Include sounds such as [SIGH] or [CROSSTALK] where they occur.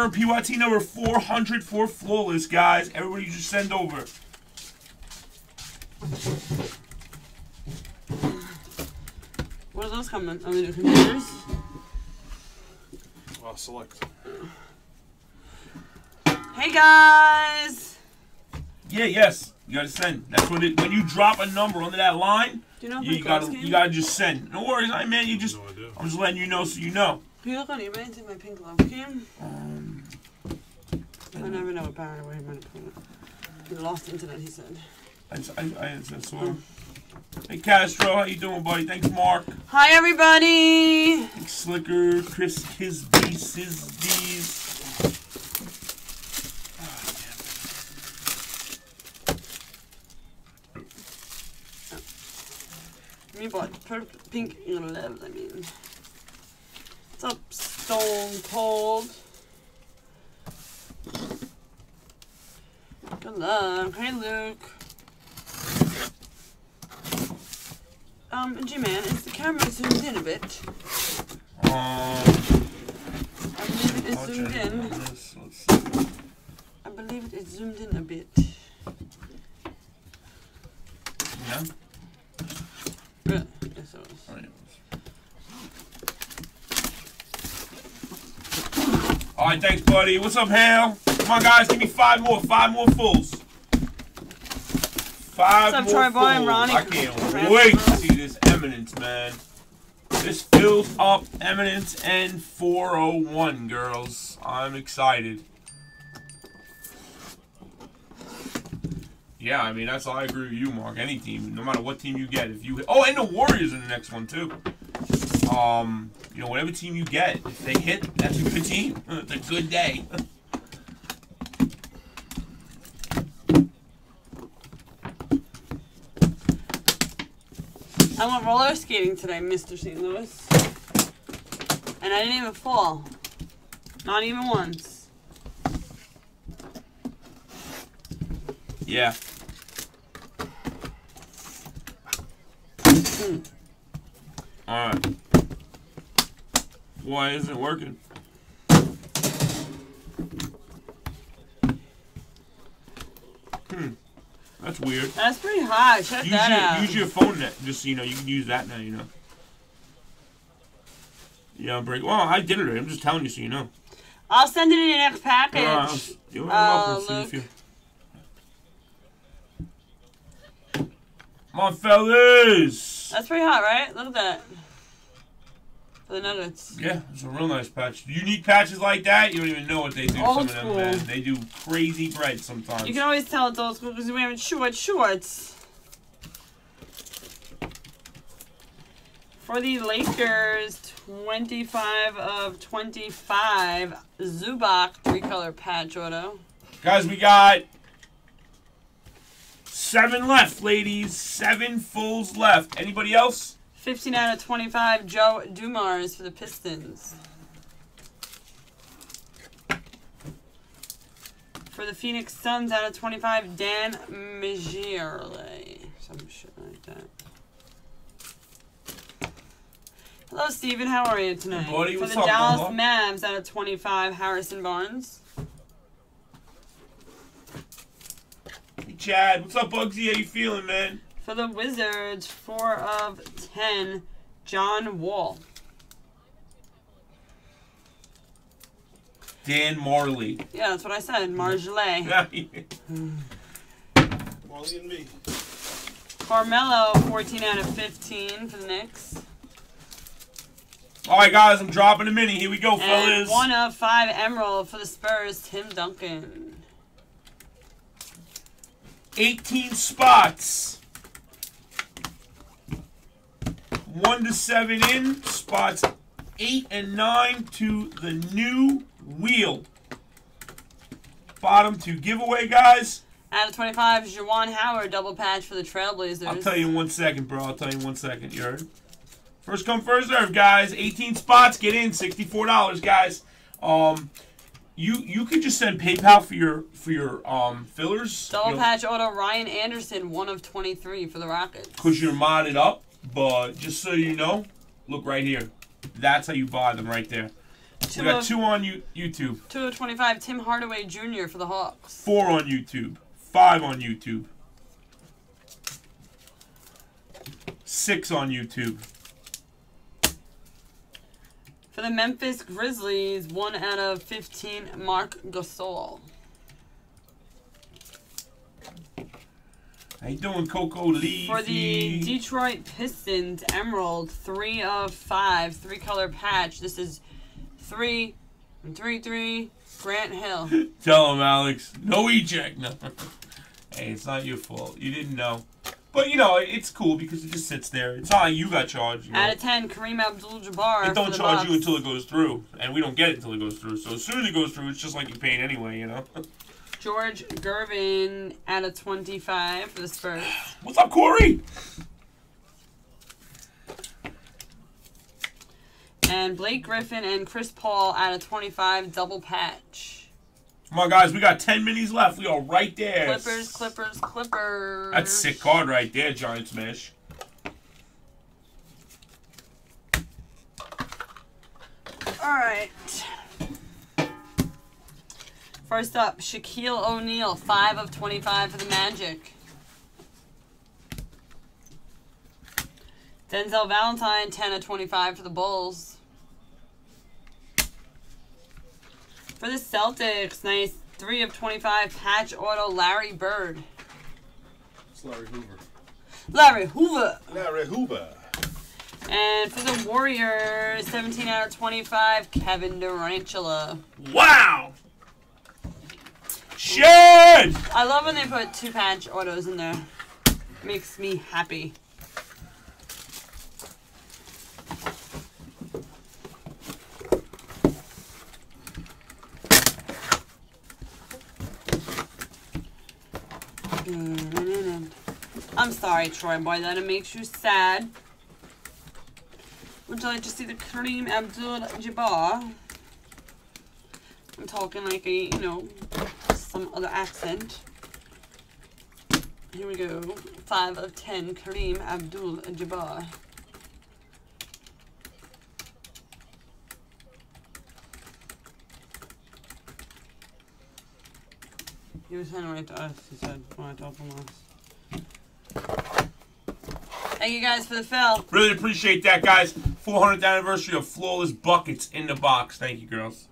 number, PYT number 400 for Flawless, guys. Everybody just send over. What are those coming? Are they the computers? Uh, select. Hey guys! Yeah, yes. You gotta send. That's what it when you drop a number under that line, Do you know if you gotta came? you gotta just send. No worries, I man, you just No. I'm just letting you know so you know. Can you look on eBay and see my pink came? Um, I never know what where he might have put it. He lost internet, he said. I, I, I, I saw. Hey Castro, how you doing, buddy? Thanks, Mark. Hi everybody! Thanks, Slicker, Chris, Kisby, Sizbees. Me bought pink and love, I mean. What's up, Stone Cold? Good luck. Hey, Luke. Um, G-Man, is the camera zoomed in a bit? Um, I believe it is zoomed in. on this. Let's see. I believe it is zoomed in a bit. Yeah. Yeah, yes, it was. All right. All right, thanks, buddy. What's up, Hal? Come on, guys, give me five more, five more fulls. Five What's up, more Troy Boy and fulls. Ronnie? I can't wait to see this Eminence, man. This fills up Eminence and 401, girls. I'm excited. Yeah, I mean that's all I agree with you, Mark. Any team, no matter what team you get, if you oh, and the Warriors in the next one too. Um, you know, whatever team you get, if they hit, that's a good team. [LAUGHS] it's a good day. I went roller skating today, Mr. St. Louis. And I didn't even fall. Not even once. yeah. Hmm. All right. Why isn't it working? Hmm. That's weird. That's pretty high. Check Use that your, out. use your phone net, just so you know. You can use that now, you know. Yeah, break. Well, I did it. I'm just telling you so you know. I'll send it in your next package. Uh, you want Uh, to see if look. you. Come on, fellas. That's pretty hot, right? Look at that. For the Nuggets. Yeah, it's a real nice patch. Unique patches like that, you don't even know what they do. Old Some of them, school. man, they do crazy bread sometimes. You can always tell it's old school because you're wearing short shorts. For the Lakers, 25 of 25, Zubac, three color patch auto. Guys, we got seven left, ladies. Seven fulls left. Anybody else? 15 out of 25, Joe Dumars for the Pistons. For the Phoenix Suns, out of 25, Dan Majerle. Some shit like that. Hello, Steven. How are you tonight? Buddy. For the Dallas? Mavs, out of 25, Harrison Barnes. Hey, Chad. What's up, Bugsy? How you feeling, man? For the Wizards, 4 of 10, John Wall. Dan Marley. Yeah, that's what I said. Marjolais. [LAUGHS] Molly and me. Carmelo, 14 out of 15 for the Knicks. All right, guys. I'm dropping a mini. Here we go, And fellas. one of five Emerald for the Spurs, Tim Duncan. 18 spots. One to seven in. Spots eight and nine to the new wheel. Bottom two giveaway, guys. Out of 25, Juwan Howard, double patch for the Trailblazers. I'll tell you in one second, bro. I'll tell you in one second. You heard? First come, first serve, guys. 18 spots. Get in. $64, guys. Um, you you could just send PayPal for your for your um fillers. Double you know, patch auto, Ryan Anderson, 1 of 23 for the Rockets. because you're modded up. But just so you know, look right here. That's how you buy them right there. Two We got of, two on you, YouTube, two of 25, Tim Hardaway Jr. for the Hawks. four on YouTube, five on YouTube, six on YouTube. For the Memphis Grizzlies, 1 out of 15, Marc Gasol. How you doing, Coco Lee? For the Detroit Pistons, Emerald, 3 of 5, 3 color patch. This is 3 and 3 3, Grant Hill. [LAUGHS] Tell him, Alex. No eject. No. [LAUGHS] hey, it's not your fault. You didn't know. But you know, it's cool because it just sits there. It's not like you got charged. You know? Out of 10, Kareem Abdul Jabbar. It don't charge you until it goes through, and we don't get it until it goes through. So as soon as it goes through, it's just like you're paying anyway, you know. [LAUGHS] George Gervin out of 25 for the Spurs. What's up, Corey? And Blake Griffin and Chris Paul out of 25 double patch. Come on, guys, we got ten minis left. We are right there. Clippers, Clippers, Clippers. That's a sick card right there, Giant Smash. All right. First up, Shaquille O'Neal, 5 of 25 for the Magic. Denzel Valentine, 10 of 25 for the Bulls. For the Celtics, nice 3 of 25 patch auto Larry Bird. It's Larry Hoover. Larry Hoover. Larry Hoover. And for the Warriors, 17 out of 25, Kevin Durantula. Wow. Shit. I love when they put two patch autos in there. Makes me happy. I'm sorry, Troy Boy, that it makes you sad. Would you like to see the Kareem Abdul Jabbar? I'm talking like a, you know, some other accent. Here we go. 5 of 10, Kareem Abdul Jabbar. He was sending right to us, he said, when I told him last. Thank you guys for the fill. Really appreciate that, guys. 400th anniversary of Flawless Buckets in the box. Thank you, girls.